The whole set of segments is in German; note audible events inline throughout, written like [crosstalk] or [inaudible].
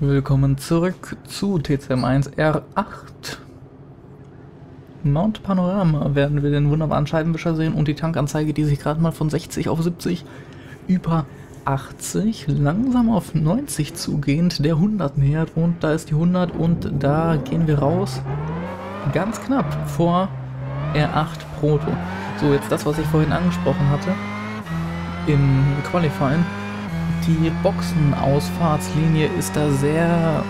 Willkommen zurück zu TCM1 R8. Mount Panorama werden wir den wunderbaren Scheibenwischer sehen und die Tankanzeige, die sich gerade mal von 60 auf 70 über 80 langsam auf 90 zugehend der 100 nähert und da ist die 100 und da gehen wir raus ganz knapp vor R8 Proto. So, jetzt das, was ich vorhin angesprochen hatte im Qualifying die Boxenausfahrtslinie ist da sehr...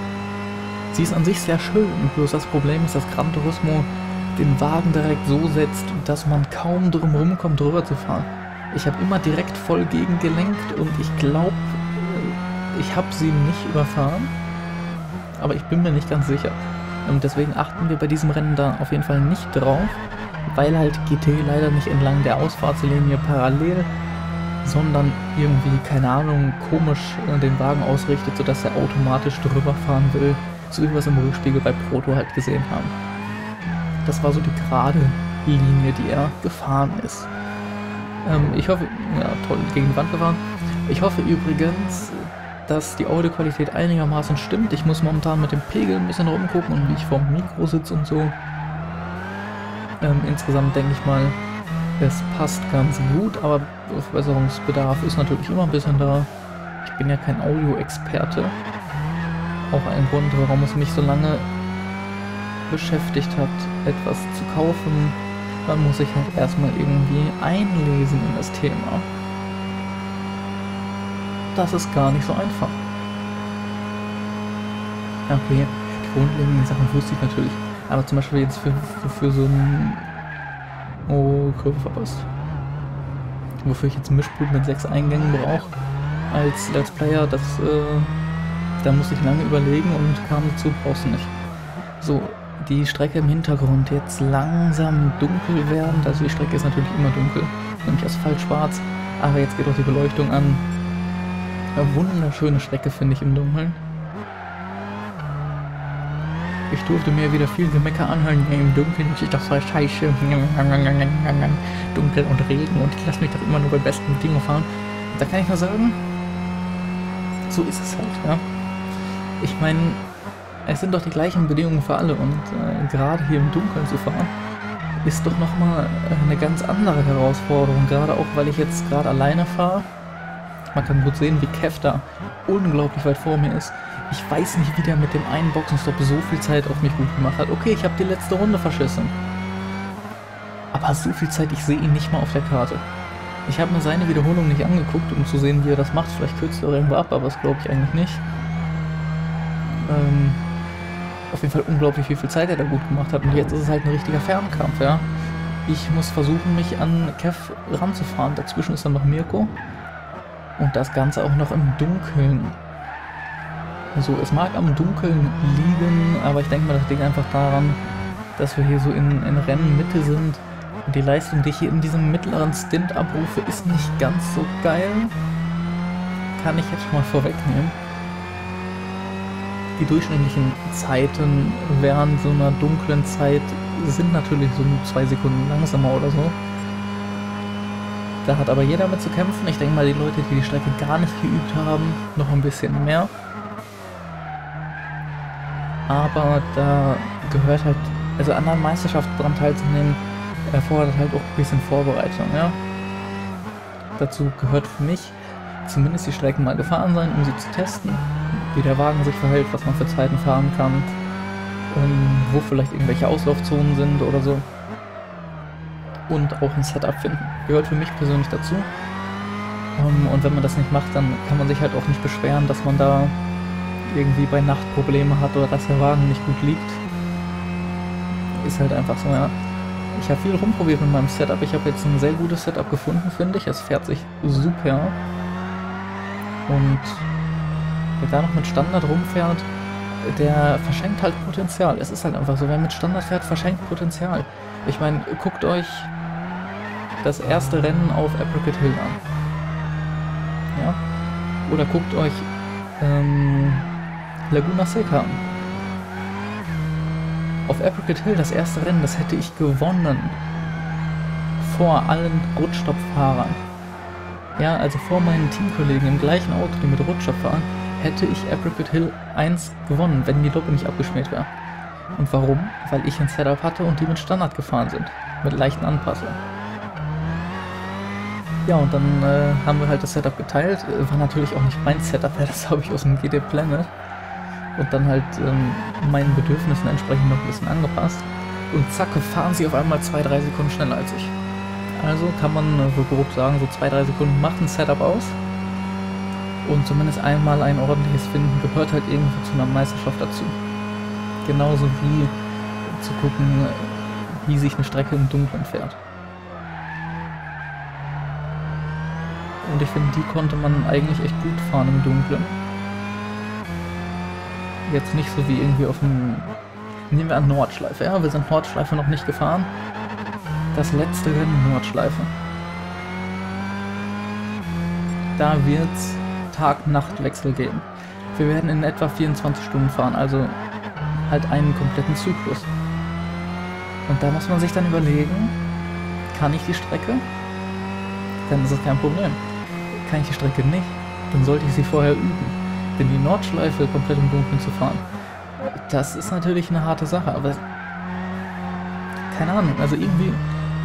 Sie ist an sich sehr schön, bloß das Problem ist, dass Gran Turismo den Wagen direkt so setzt, dass man kaum drum rumkommt, drüber zu fahren. Ich habe immer direkt voll gegengelenkt und ich glaube, ich habe sie nicht überfahren, aber ich bin mir nicht ganz sicher. Und deswegen achten wir bei diesem Rennen da auf jeden Fall nicht drauf, weil halt GT leider nicht entlang der Ausfahrtslinie parallel sondern irgendwie, keine Ahnung, komisch den Wagen ausrichtet, sodass er automatisch drüber fahren will, so wie wir es im Rückspiegel bei Proto halt gesehen haben. Das war so die gerade Linie, die er gefahren ist. Ähm, ich hoffe, ja toll, gegen die Wand gefahren. Ich hoffe übrigens, dass die Audioqualität einigermaßen stimmt. Ich muss momentan mit dem Pegel ein bisschen rumgucken und wie ich vorm Mikro sitze und so. Ähm, insgesamt denke ich mal, es passt ganz gut, aber Verbesserungsbedarf ist natürlich immer ein bisschen da. Ich bin ja kein Audio-Experte. Auch ein Grund, warum es mich so lange beschäftigt hat, etwas zu kaufen. Man muss sich halt erstmal irgendwie einlesen in das Thema. Das ist gar nicht so einfach. Okay, die grundlegenden Sachen wusste ich natürlich. Aber zum Beispiel jetzt für, für, für so ein Oh, Kurve verpasst. Wofür ich jetzt Mischpult mit sechs Eingängen brauche als Let's Player, das, äh, da muss ich lange überlegen und kam dazu, brauchst du nicht. So, die Strecke im Hintergrund jetzt langsam dunkel werden. Also die Strecke ist natürlich immer dunkel, nämlich Asphalt Aber jetzt geht auch die Beleuchtung an. Eine wunderschöne Strecke finde ich im Dunkeln. Ich durfte mir wieder viel Gemecker anhören. Im Dunkeln ist doch so scheiße. Dunkel und Regen und ich lasse mich doch immer nur bei besten Bedingungen fahren. Da kann ich nur sagen, so ist es halt, ja. Ich meine, es sind doch die gleichen Bedingungen für alle und äh, gerade hier im Dunkeln zu fahren, ist doch nochmal eine ganz andere Herausforderung. Gerade auch, weil ich jetzt gerade alleine fahre. Man kann gut sehen, wie Kev da unglaublich weit vor mir ist. Ich weiß nicht, wie der mit dem einen Boxenstopp so viel Zeit auf mich gut gemacht hat. Okay, ich habe die letzte Runde verschissen. Aber so viel Zeit, ich sehe ihn nicht mal auf der Karte. Ich habe mir seine Wiederholung nicht angeguckt, um zu sehen, wie er das macht. Vielleicht kürzt er irgendwo ab, aber das glaube ich eigentlich nicht. Ähm, auf jeden Fall unglaublich, wie viel Zeit er da gut gemacht hat. Und jetzt ist es halt ein richtiger Fernkampf, ja. Ich muss versuchen, mich an Kev ranzufahren. Dazwischen ist dann noch Mirko. Und das Ganze auch noch im Dunkeln. So, es mag am Dunkeln liegen, aber ich denke mal, das liegt einfach daran, dass wir hier so in, in Rennenmitte sind. Und die Leistung, die ich hier in diesem mittleren Stint abrufe, ist nicht ganz so geil. Kann ich jetzt schon mal vorwegnehmen. Die durchschnittlichen Zeiten während so einer dunklen Zeit sind natürlich so zwei Sekunden langsamer oder so. Da hat aber jeder mit zu kämpfen. Ich denke mal, die Leute, die die Strecke gar nicht geübt haben, noch ein bisschen mehr aber da gehört halt, also an der Meisterschaft daran teilzunehmen, erfordert halt auch ein bisschen Vorbereitung, ja. Dazu gehört für mich zumindest die Strecken mal gefahren sein, um sie zu testen, wie der Wagen sich verhält, was man für Zeiten fahren kann, ähm, wo vielleicht irgendwelche Auslaufzonen sind oder so. Und auch ein Setup finden. Gehört für mich persönlich dazu. Ähm, und wenn man das nicht macht, dann kann man sich halt auch nicht beschweren, dass man da irgendwie bei Nacht Probleme hat oder dass der Wagen nicht gut liegt. Ist halt einfach so, ja. Ich habe viel rumprobiert mit meinem Setup. Ich habe jetzt ein sehr gutes Setup gefunden, finde ich. Es fährt sich super. Und wer da noch mit Standard rumfährt, der verschenkt halt Potenzial. Es ist halt einfach so, wer mit Standard fährt, verschenkt Potenzial. Ich meine, guckt euch das erste Rennen auf Apricot Hill an. Ja? Oder guckt euch ähm, Laguna Seca. Auf Apricot Hill das erste Rennen, das hätte ich gewonnen. Vor allen Rutschstoppfahrern. Ja, also vor meinen Teamkollegen im gleichen Auto, die mit Rutschstopp fahren, hätte ich Apricot Hill 1 gewonnen, wenn die Loppe nicht abgeschmiert wäre. Und warum? Weil ich ein Setup hatte und die mit Standard gefahren sind. Mit leichten Anpassungen. Ja, und dann äh, haben wir halt das Setup geteilt. War natürlich auch nicht mein Setup, das [laughs] habe ich aus dem GD Planet. Und dann halt ähm, meinen Bedürfnissen entsprechend noch ein bisschen angepasst. Und zack, fahren sie auf einmal 2-3 Sekunden schneller als ich. Also kann man äh, so grob sagen, so 2-3 Sekunden macht ein Setup aus. Und zumindest einmal ein ordentliches Finden gehört halt irgendwo zu einer Meisterschaft dazu. Genauso wie zu gucken, wie sich eine Strecke im Dunkeln fährt. Und ich finde, die konnte man eigentlich echt gut fahren im Dunkeln. Jetzt nicht so wie irgendwie auf dem... Nehmen wir an Nordschleife. Ja, wir sind Nordschleife noch nicht gefahren. Das letzte Rennen Nordschleife. Da wird's Tag-Nacht-Wechsel geben. Wir werden in etwa 24 Stunden fahren, also halt einen kompletten Zyklus. Und da muss man sich dann überlegen, kann ich die Strecke? Dann ist es kein Problem. Kann ich die Strecke nicht, dann sollte ich sie vorher üben. Denn die Nordschleife komplett im Dunkeln zu fahren, das ist natürlich eine harte Sache, aber keine Ahnung, also irgendwie,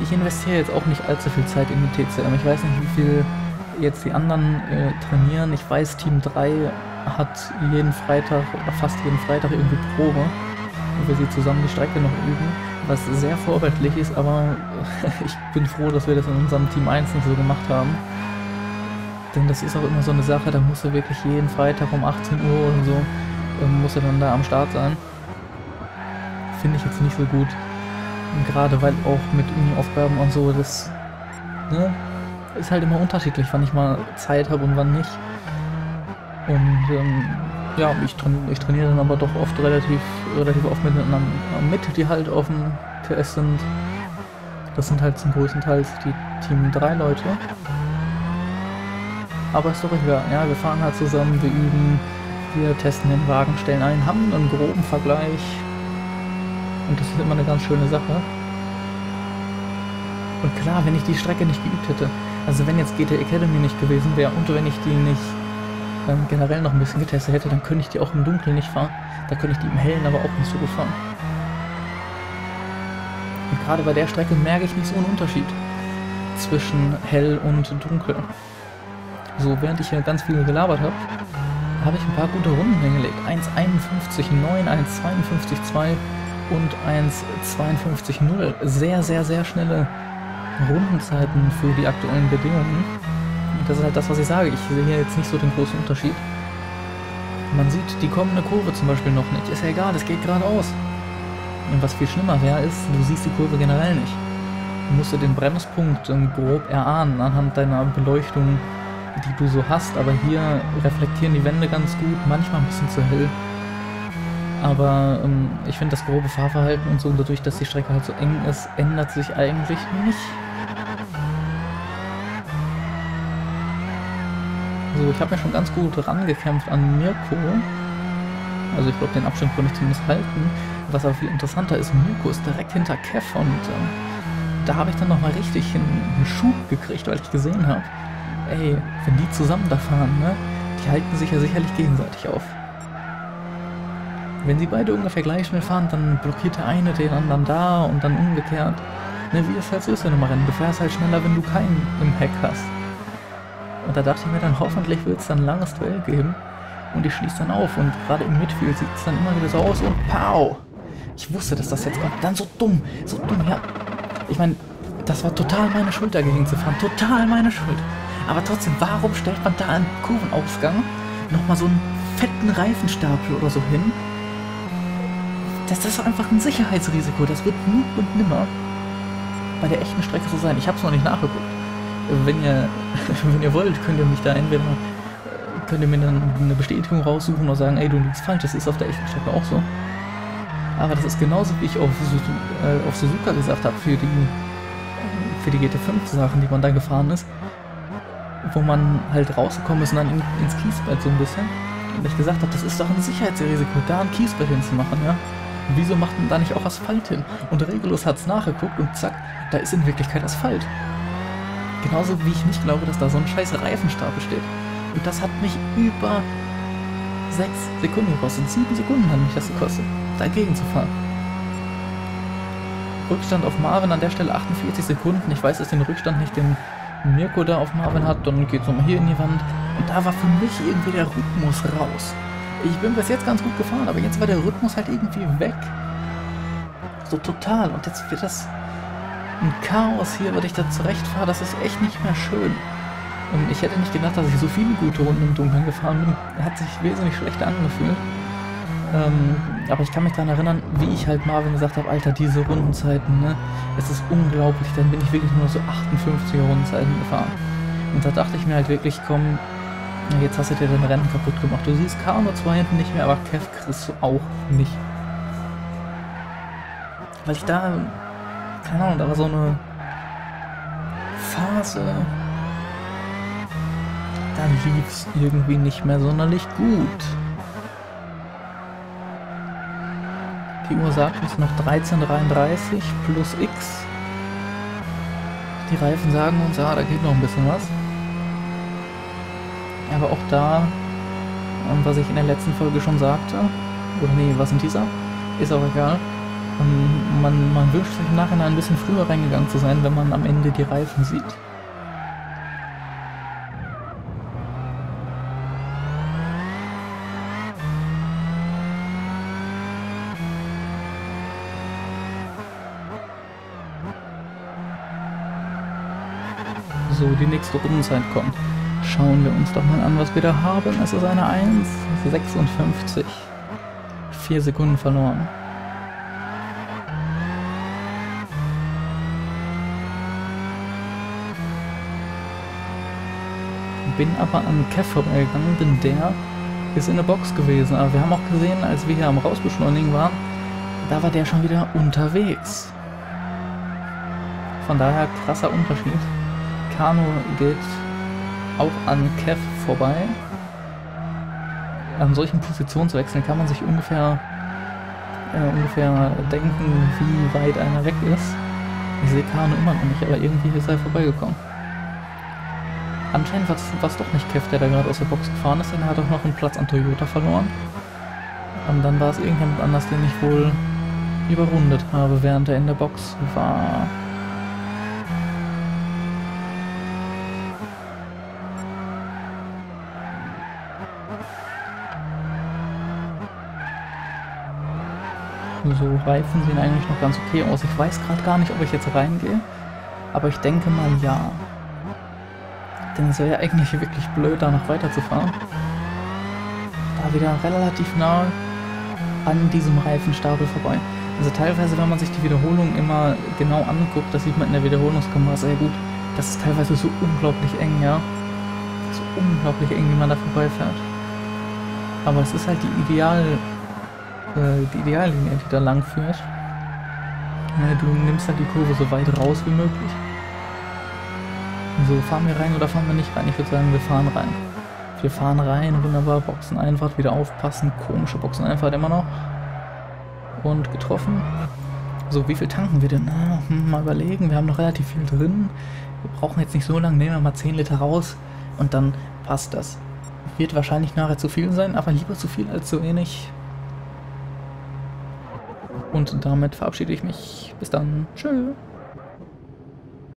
ich investiere jetzt auch nicht allzu viel Zeit in die TCM. Ich weiß nicht, wie viel jetzt die anderen äh, trainieren. Ich weiß, Team 3 hat jeden Freitag oder fast jeden Freitag irgendwie Probe, wo wir sie zusammen die Strecke noch üben, was sehr vorbildlich ist, aber [laughs] ich bin froh, dass wir das in unserem Team 1 nicht so gemacht haben. Denn das ist auch immer so eine Sache, da muss er wirklich jeden Freitag um 18 Uhr oder so, ähm, muss er dann da am Start sein. Finde ich jetzt nicht so gut. Gerade weil auch mit Uni-Aufgaben und so, das ne, ist halt immer unterschiedlich, wann ich mal Zeit habe und wann nicht. Und ähm, ja, ich, train ich, trainiere dann aber doch oft relativ, relativ oft mit einer mit, die halt auf dem TS sind. Das sind halt zum größten Teil die Team 3 Leute. Aber ist doch egal. Ja, wir fahren halt zusammen, wir üben, wir testen den Wagen, stellen ein, haben einen groben Vergleich. Und das ist immer eine ganz schöne Sache. Und klar, wenn ich die Strecke nicht geübt hätte, also wenn jetzt GT Academy nicht gewesen wäre und wenn ich die nicht ähm, generell noch ein bisschen getestet hätte, dann könnte ich die auch im Dunkeln nicht fahren. Da könnte ich die im Hellen aber auch nicht so gut fahren. Und gerade bei der Strecke merke ich nicht so einen Unterschied zwischen hell und dunkel. So, während ich hier ganz viel gelabert habe, habe ich ein paar gute Runden hingelegt. 1,51,9, 1,52,2 und 1,52,0. Sehr, sehr, sehr schnelle Rundenzeiten für die aktuellen Bedingungen. Das ist halt das, was ich sage. Ich sehe hier jetzt nicht so den großen Unterschied. Man sieht die kommende Kurve zum Beispiel noch nicht. Ist ja egal, es geht geradeaus. Und was viel schlimmer wäre, ist, du siehst die Kurve generell nicht. Du musst dir den Bremspunkt grob erahnen anhand deiner Beleuchtung, die du so hast. Aber hier reflektieren die Wände ganz gut, manchmal ein bisschen zu hell. Aber ähm, ich finde das grobe Fahrverhalten und so, dadurch, dass die Strecke halt so eng ist, ändert sich eigentlich nicht. So, ich habe mir schon ganz gut rangekämpft an Mirko. Also ich glaube, den Abstand konnte ich zumindest halten. Was aber viel interessanter ist, Mirko ist direkt hinter Kev und äh, da habe ich dann nochmal richtig einen Schub gekriegt, weil ich gesehen habe, ey, wenn die zusammen da fahren, ne, die halten sich ja sicherlich gegenseitig auf. Wenn sie beide ungefähr gleich schnell fahren, dann blockiert der eine den anderen da und dann umgekehrt. Ne, wie es halt so ist, wenn du mal rennen. Du fährst halt schneller, wenn du keinen im Heck hast. Und da dachte ich mir dann, hoffentlich wird es dann ein langes Duell geben. Und ich schließe dann auf. Und gerade im Midfield sieht es dann immer wieder so aus und pow! Ich wusste, dass das jetzt kommt. Dann so dumm, so dumm, ja. Ich meine, das war total meine Schuld, dagegen zu fahren. Total meine Schuld. Aber trotzdem, warum stellt man da einen Kurvenausgang nochmal so einen fetten Reifenstapel oder so hin? Das ist einfach ein Sicherheitsrisiko. Das wird nie und nimmer bei der echten Strecke so sein. Ich habe es noch nicht nachgeguckt. Wenn ihr, [laughs] wenn ihr wollt, könnt ihr mich da entweder könnt ihr mir dann eine Bestätigung raussuchen und sagen, ey, du liegst falsch, das ist auf der echten Strecke auch so. Aber das ist genauso, wie ich auf, äh, auf Suzuka gesagt habe, für die, für die GT5-Sachen, die man da gefahren ist, wo man halt rausgekommen ist und dann in, ins Kiesbett so ein bisschen. Und ich gesagt habe, das ist doch ein Sicherheitsrisiko, da ein Kiesbett hinzumachen, ja. Wieso macht man da nicht auch Asphalt hin? Und Regulus hat es nachgeguckt und zack, da ist in Wirklichkeit Asphalt. Genauso wie ich nicht glaube, dass da so ein scheiß Reifenstapel steht. Und das hat mich über Sechs Sekunden gekostet. Sieben Sekunden hat mich das gekostet, dagegen zu fahren. Rückstand auf Marvin an der Stelle 48 Sekunden. Ich weiß, dass den Rückstand nicht den Mirko da auf Marvin hat. Dann geht es nochmal hier in die Wand. Und da war für mich irgendwie der Rhythmus raus. Ich bin bis jetzt ganz gut gefahren, aber jetzt war der Rhythmus halt irgendwie weg. So total. Und jetzt wird das ein Chaos hier, weil ich da zurechtfahre. Das ist echt nicht mehr schön. Und ich hätte nicht gedacht, dass ich so viele gute Runden im Dunkeln gefahren bin. Hat sich wesentlich schlechter angefühlt. Ähm, aber ich kann mich daran erinnern, wie ich halt Marvin gesagt habe, Alter, diese Rundenzeiten, ne? Es ist unglaublich, dann bin ich wirklich nur so 58er Rundenzeiten gefahren. Und da dachte ich mir halt wirklich, komm, jetzt hast du dir dein Rennen kaputt gemacht. Du siehst Kano zwar hinten nicht mehr, aber Kev kriegst du auch nicht. Weil ich da, keine Ahnung, da war so eine Phase, da lief es irgendwie nicht mehr sonderlich gut. Die Uhr sagt uns noch 13,33 plus X. Die Reifen sagen uns, ja, da geht noch ein bisschen was. Aber auch da, ähm, was ich in der letzten Folge schon sagte, oder nee, was in dieser, ist auch egal. Ähm, man, man wünscht sich im Nachhinein ein bisschen früher reingegangen zu sein, wenn man am Ende die Reifen sieht. Nächste Rundenzeit kommt. Schauen wir uns doch mal an, was wir da haben. Es ist eine 1,56. Vier Sekunden verloren. Bin aber an Kev vorbeigegangen, denn der ist in der Box gewesen. Aber wir haben auch gesehen, als wir hier am Rausbeschleunigen waren, da war der schon wieder unterwegs. Von daher krasser Unterschied. Kano geht auch an Kev vorbei. An solchen Positionswechseln kann man sich ungefähr, äh, ungefähr denken, wie weit einer weg ist. Ich sehe Kano immer noch nicht, aber irgendwie ist er vorbeigekommen. Anscheinend war es doch nicht Kev, der da gerade aus der Box gefahren ist, denn er hat auch noch einen Platz an Toyota verloren. Und dann war es irgendjemand anders, den ich wohl überrundet habe, während er in der Box war. So, Reifen sehen eigentlich noch ganz okay aus. Ich weiß gerade gar nicht, ob ich jetzt reingehe. Aber ich denke mal ja. Denn es wäre ja eigentlich wirklich blöd, da noch weiterzufahren. Da wieder relativ nah an diesem Reifenstapel vorbei. Also teilweise, wenn man sich die Wiederholung immer genau anguckt, das sieht man in der Wiederholungskamera sehr gut, das ist teilweise so unglaublich eng, ja. So unglaublich eng, wie man da vorbeifährt. Aber es ist halt die Ideal äh, die Ideallinie, die da lang führt. Ja, du nimmst halt die Kurve so weit raus wie möglich. So, fahren wir rein oder fahren wir nicht rein? Ich würde sagen, wir fahren rein. Wir fahren rein, wunderbar, Boxeneinfahrt, wieder aufpassen, komische Boxeneinfahrt immer noch. Und getroffen. So, wie viel tanken wir denn? Na, hm, mal überlegen, wir haben noch relativ viel drin. Wir brauchen jetzt nicht so lange, nehmen wir mal 10 Liter raus und dann passt das. Wird wahrscheinlich nachher zu viel sein, aber lieber zu viel als zu wenig. Und damit verabschiede ich mich. Bis dann. Tschüss.